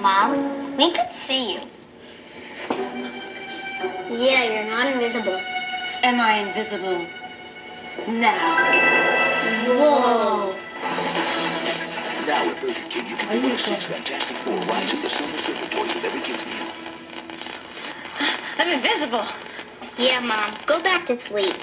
Mom, we could see you. Yeah, you're not invisible. Am I invisible? Now. Whoa. Now with Burger King, you can get one of six Fantastic Four Rise of the Silver Surfer toys with every kid's meal. I'm invisible. Yeah, Mom. Go back to sleep.